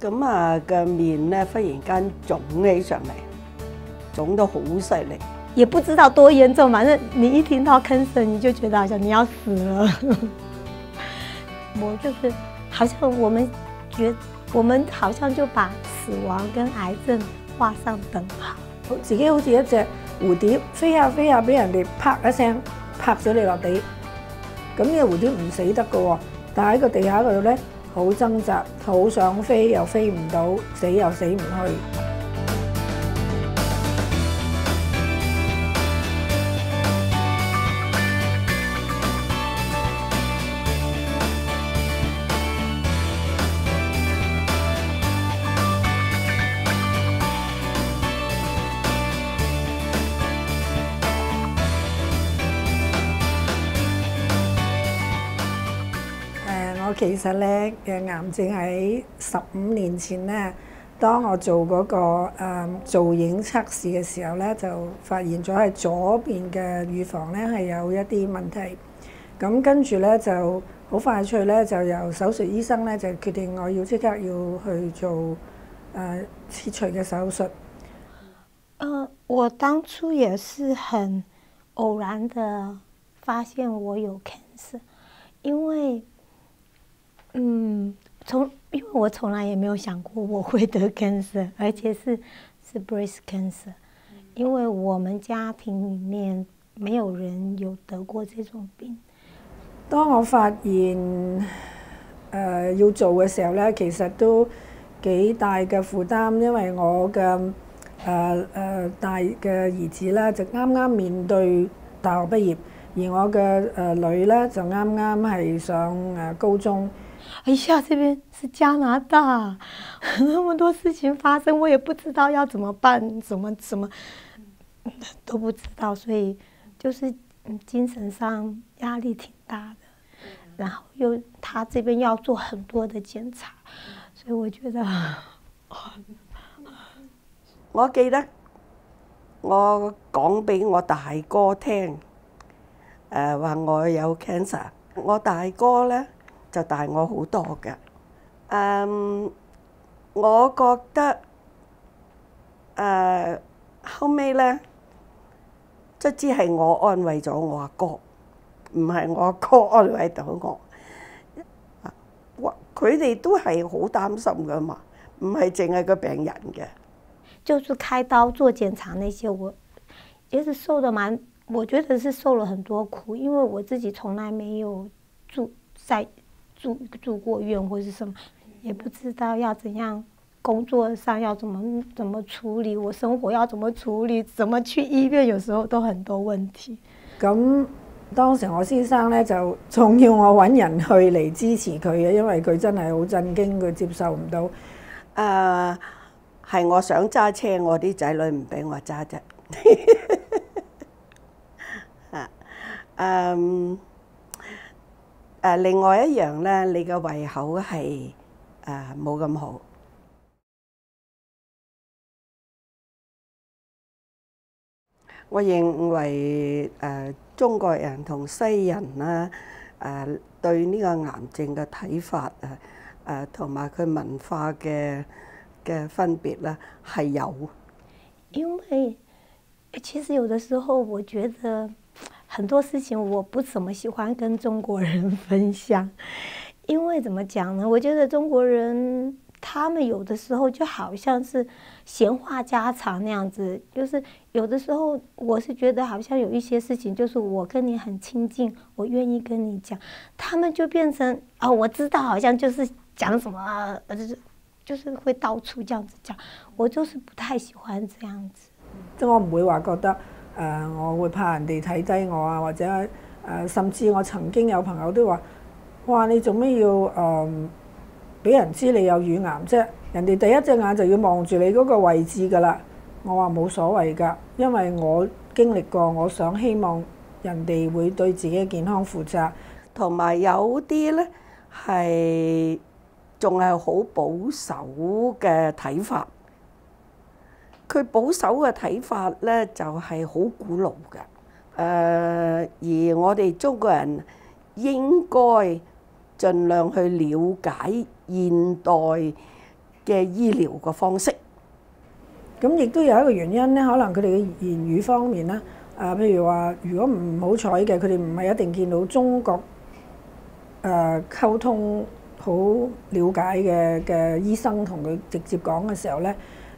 咁啊嘅面咧忽然間腫起上嚟，腫到好犀利。也不知道多嚴重，反正你一聽到 cancer，你就覺得好像你要死了。我就是好像我們覺，我們好像就把死亡跟癌症畫上等號。自己好似一隻蝴蝶飛下飛下，俾人哋啪一聲拍咗你落地。咁呢個蝴蝶唔死得噶喎，但係喺個地下嗰度咧，好掙扎，好想飛又飛唔到，死又死唔去。其實咧嘅癌症喺十五年前咧，當我做嗰、個誒、造影測試嘅時候咧，就發現咗係左邊嘅乳房咧係有一啲問題。咁跟住咧就好快脆咧，就由手術醫生咧就決定我要即刻要去做誒、切除嘅手術。嗯、我當初也是很偶然的發現我有 cancer，因為，嗯，從因为我从来也没有想过我会得 cancer，而且是是 breast cancer，因为我们家庭里面没有人有得过这种病。当我发现诶、呃要做嘅时候咧，其实都几大嘅负担，因为我嘅诶诶大嘅儿子咧就啱啱面对大学毕业，而我嘅诶、呃女咧就啱啱系上誒高中。哎呀，这边是加拿大，那么多事情发生，我也不知道要怎么办，怎么怎么都不知道，所以就是嗯精神上压力挺大的。然后又他这边要做很多的检查，所以我觉得，我记得我讲俾我大哥聽，誒、話我有 cancer。我大哥咧就大我好多嘅。誒、我覺得誒、後尾咧，卒之係我安慰咗我阿哥，唔係我阿哥安慰到我。佢哋都係好擔心噶嘛，唔係淨係個病人嘅。就是開刀做檢查那些，我也是受的蠻，我覺得是受了很多苦，因為我自己從來沒有住在住住过院或是什么，也不知道要怎样工作上要怎么怎么处理，我生活要怎么处理，怎麼去醫院，有時候都很多問題。咁當時我先生咧就仲要我揾人去嚟支持佢嘅，因為佢真係好震驚，佢接受唔到。誒係我想揸車，我啲仔女唔俾我揸啫。啊誒誒，另外一樣咧，你嘅胃口係誒冇咁好。我認為誒、中國人同西人啦，誒、對呢個癌症嘅睇法啊，誒同埋佢文化嘅嘅分別咧係有。因為其實有的時候，我覺得很多事情我不怎么喜欢跟中国人分享，因为怎么讲呢？我觉得中国人他们有的时候就好像是闲话家常那样子，就是有的时候我是觉得好像有一些事情，就是我跟你很亲近，我愿意跟你讲，他们就变成啊、我知道，好像就是讲什么，呃，就是就是会到处这样子讲，我就是不太喜欢这样子。即係我唔会话觉得、呃我會怕人哋睇低我啊，或者誒、甚至我曾經有朋友都話：哇！你做咩要誒俾、人知你有乳癌啫？人哋第一隻眼就要望住你嗰個位置㗎啦。我話冇所謂㗎，因為我經歷過，我想希望人哋會對自己嘅健康負責。同埋有啲咧係仲係好保守嘅睇法。佢保守嘅睇法咧就係、好古老嘅。誒、而我哋中國人應該盡量去了解現代嘅醫療嘅方式。咁亦都有一個原因咧，可能佢哋嘅言語方面咧，啊，譬如話，如果唔好彩嘅，佢哋唔係一定見到中國誒、呃、溝通好了解嘅嘅醫生同佢直接講嘅時候咧，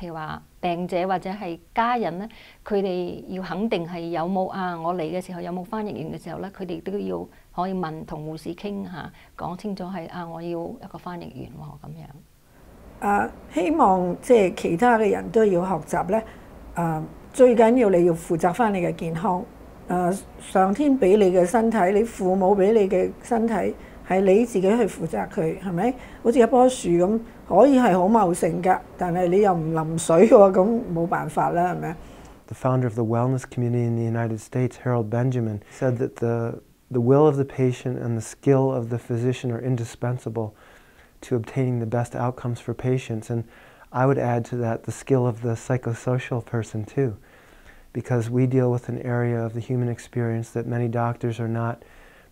譬如話病者或者係家人咧，佢哋要肯定係有冇啊？我嚟嘅時候有冇翻譯員嘅時候咧，佢哋都要可以問同護士傾下，講清楚係啊，我要一個翻譯員喎咁樣。啊，希望即係其他嘅人都要學習咧。啊，最緊要你要負責翻你嘅健康。誒、uh, 上天俾你嘅身體，你父母俾你嘅身體，系你自己去负责佢，系咪？好似一棵树咁，可以系好茂盛㗎，但系你又唔淋水喎，咁冇办法啦，系咪？The founder of the wellness community in the United States, Harold Benjamin, said that the the will of the patient and the skill of the physician are indispensable to obtaining the best outcomes for patients. And I would add to that the skill of the psychosocial person too. because we deal with an area of the human experience that many doctors are not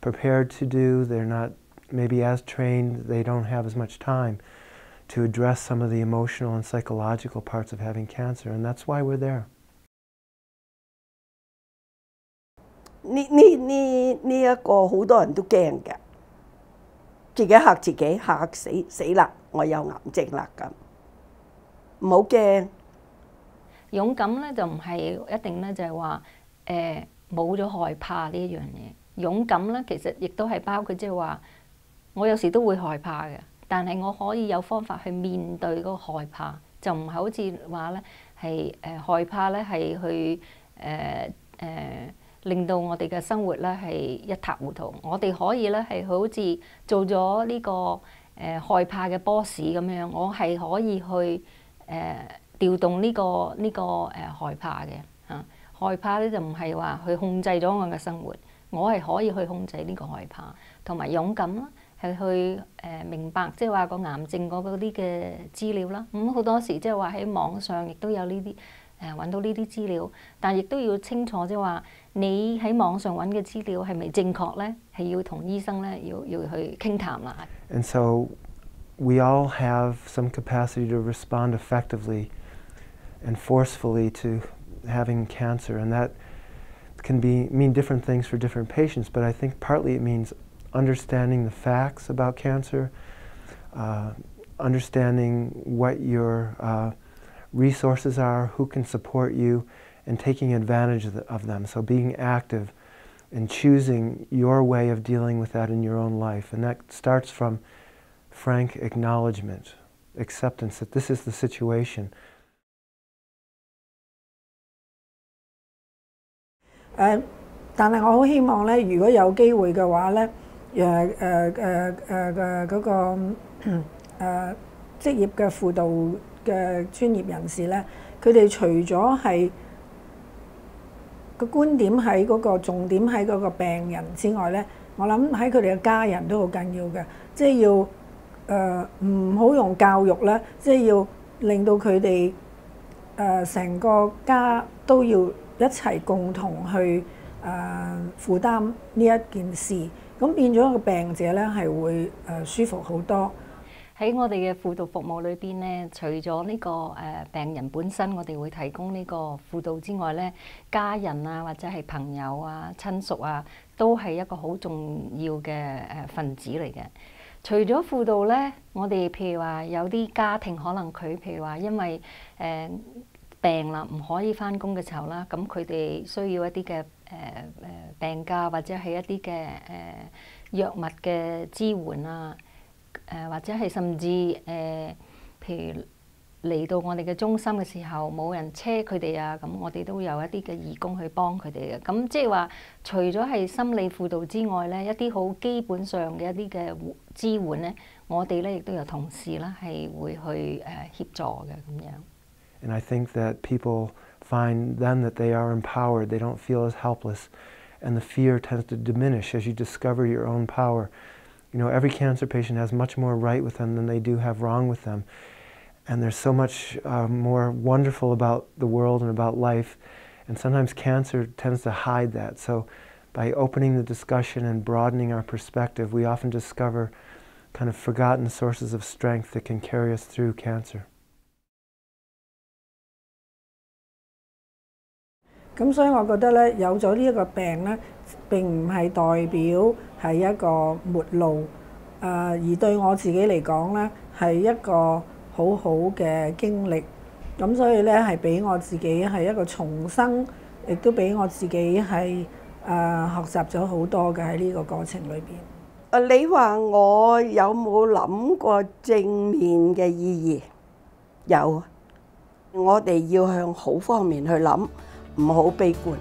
prepared to do. They're not maybe as trained, they don't have as much time to address some of the emotional and psychological parts of having cancer, and that's why we're there. 呢呢呢呢一个好多人都惊嘅，自己吓自己吓死死啦！我有癌症啦咁，唔好惊。勇敢咧就唔系一定咧，就系话诶冇咗害怕呢一样嘢。勇敢咧其实亦都系包括即系话， 我有時都會害怕嘅，但係我可以有方法去面對嗰個害怕，就唔係好似話咧係誒害怕咧係去誒誒、令到我哋嘅生活咧係一塌糊塗。我哋可以咧係好似做咗呢、這個誒、害怕嘅 boss 咁樣，我係可以去誒。呃調動呢、這個呢、這個誒、害怕嘅嚇、害怕咧就唔係話去控制咗我嘅生活，我係可以去控制呢個害怕，同埋勇敢啦，係去誒、明白即係話個癌症嗰啲嘅資料啦。咁、好多時即係話喺網上亦都有呢啲誒揾到呢啲資料，但係亦都要清楚即係話你喺網上揾嘅資料係咪正確咧？係要同醫生咧要要去傾談啦。And so we all have some capacity to respond effectively. and forcefully to having cancer. And that can be, mean different things for different patients, but I think partly it means understanding the facts about cancer, uh, understanding what your uh, resources are, who can support you, and taking advantage of, the, of, them. So being active and choosing your way of dealing with that in your own life. And that starts from frank acknowledgement, acceptance that this is the situation. 诶，但系我好希望咧，如果有机会嘅话咧， 誒誒誒誒嗰個誒職業嘅輔導嘅專業人士咧，佢哋除咗係個觀點喺嗰個重點喺嗰個病人之外咧，我諗喺佢哋嘅家人都好緊要嘅，即係要誒唔好用教育咧，即係要令到佢哋誒成個家都要。一齊共同去誒、呃、負擔呢一件事，咁變咗個病者咧係會誒、舒服好多。喺我哋嘅輔導服務裏邊咧，除咗呢、個誒、病人本身，我哋會提供呢個輔導之外咧，家人啊或者係朋友啊親屬啊，都係一個好重要嘅誒分子嚟嘅。除咗輔導咧，我哋譬如話有啲家庭可能佢譬如話因為誒。病啦，唔可以翻工嘅時候啦，咁佢哋需要一啲嘅病假或者係一啲嘅誒藥物嘅支援啊，誒、或者係甚至誒、譬如嚟到我哋嘅中心嘅時候冇人車佢哋啊，咁我哋都有一啲嘅義工去幫佢哋嘅。咁即係話，除咗係心理輔導之外咧，一啲好基本上嘅一啲嘅支援咧，我哋咧亦都有同事啦，係會去誒協助嘅咁樣。And I think that people find then that they are empowered, they don't feel as helpless, and the fear tends to diminish as you discover your own power. You know, every cancer patient has much more right with them than they do have wrong with them. And there's so much uh, more wonderful about the world and about life. And sometimes cancer tends to hide that. So by opening the discussion and broadening our perspective, we often discover kind of forgotten sources of strength that can carry us through cancer. 咁所以我覺得咧，有咗呢一個病咧，並唔係代表係一個末路，誒、而對我自己嚟講咧，係一個好好嘅經歷。咁所以咧，係俾我自己係一個重生，亦都俾我自己係誒、呃、學習咗好多嘅喺呢個過程裏邊。誒，你話我有冇諗過正面嘅意義？有，我哋要向好方面去諗，唔好悲观。